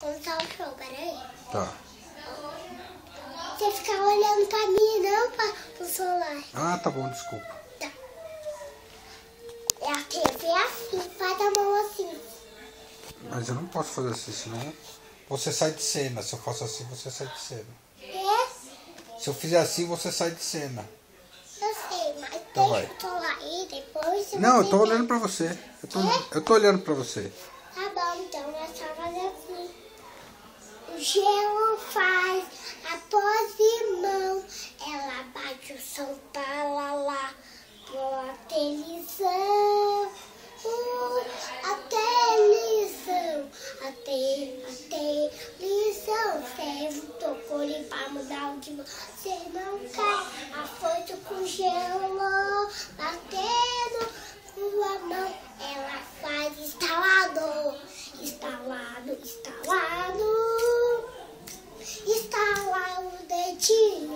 Contar o show, peraí. Tá. Você ficar olhando pra mim, não pra, pro celular. Ah, tá bom, desculpa. Tá. É a TV é assim, faz a mão assim. Mas eu não posso fazer assim, senão você sai de cena. Se eu faço assim, você sai de cena. É? Se eu fizer assim, você sai de cena. Eu sei, mas Então tem vai. que colar aí depois. Não, eu tô olhando pra você. Eu tô, É? eu tô olhando pra você. Tá bom, então é só gelo faz a pose mão. Ela bate o som para lá, pra televisão.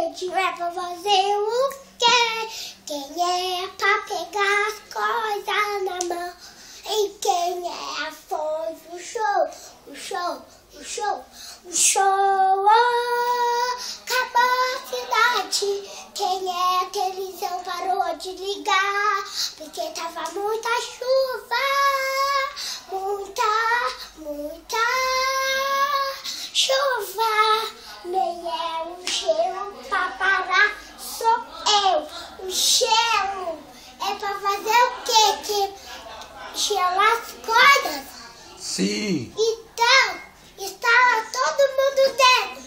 dedinho é pra fazer o quê? Quem é pra pegar as coisas na mão? E quem é a voz do show? O show, o show, o show. Acabou a cidade. Quem é a televisão parou de ligar? Porque tava muita chuva. Muita, muita chuva. Nem é um gelo pra parar, sou eu. O gelo é pra fazer o quê? Que gelar as cordas? Sim. Então, instala todo mundo dentro.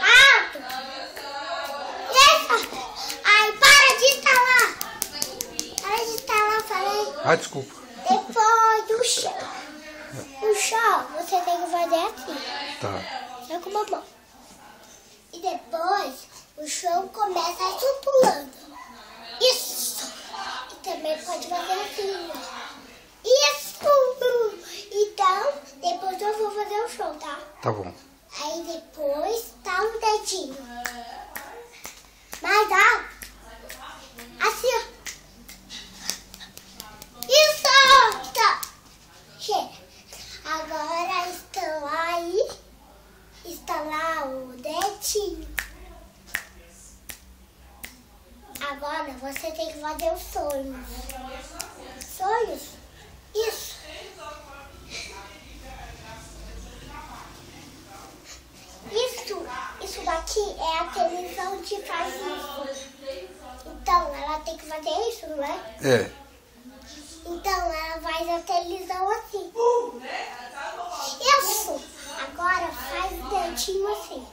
Alto. Isso. Aí, para de instalar. Para de instalar, falei. Ah, desculpa. Depois do chão. O chão, você tem que fazer assim. Tá. Só com uma mão. E depois, o chão começa a ir pulando. Isso. E também pode fazer assim. ó. Isso. Então, depois eu vou fazer o show, tá? Tá bom. Aí depois tá o dedinho. Mais alto. Assim, ó. Isso! Tá. Chega. Agora estão aí. Está lá o dedinho. Agora você tem que fazer os sonhos. Sonhos? Isso. Isso, isso daqui é a televisão que faz isso. Então, ela tem que fazer isso, não é? É. Então, ela faz a televisão assim. Isso! Agora faz o dedinho assim.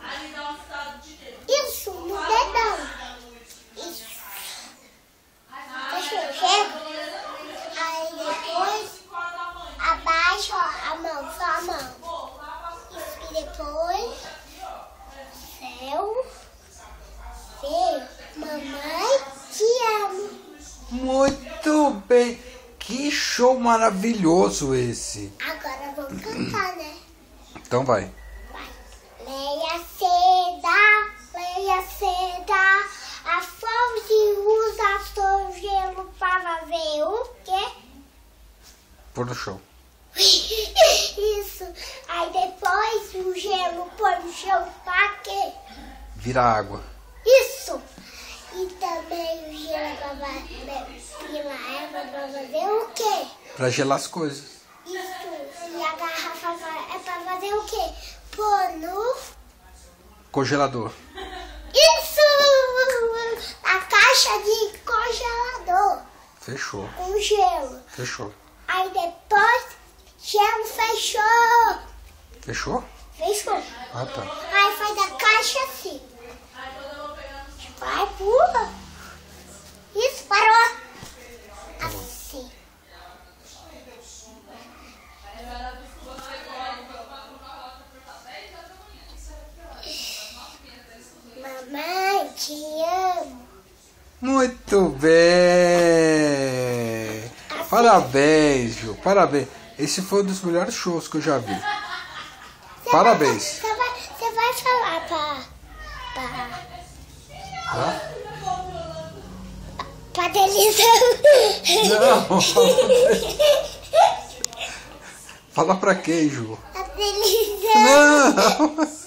Isso, no dedão. Isso. Deixa eu ver. Aí depois, abaixa ó, a mão, só a mão. Isso, e depois, céu, feio, mamãe, te amo. Muito bem. Que show maravilhoso esse. Agora vamos cantar, né? Então vai. Vai. Leia seda, leia seda. A fonte usa seu gelo para fazer o quê? Pôr no chão. Isso. Aí depois o gelo põe no chão para quê? Vira água. Isso. E também o gelo para fazer para fazer o quê? Pra gelar as coisas. Isso. E a garrafa é para fazer o quê? Pôr no... Congelador. Isso! A caixa de congelador Fechou. com gelo. Fechou. Aí depois, gelo fechou. Fechou? Fechou. Ah, tá. Aí faz a caixa assim pula. Isso, parou. Assim. Mamãe, te amo. Muito bem. Assim. Parabéns, Ju. Parabéns. Esse foi um dos melhores shows que eu já vi. Você Parabéns. Vai, você, vai, você vai falar pra... pra... Tá? pra Delisa. Não! Fala pra quem, Ju? A Delisa. Não!